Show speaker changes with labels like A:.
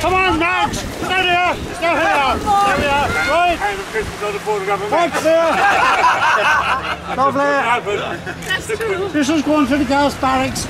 A: Come on, Max! Stay there! Stay here! There we are! Right! Once there! true. This is going to the gas barracks.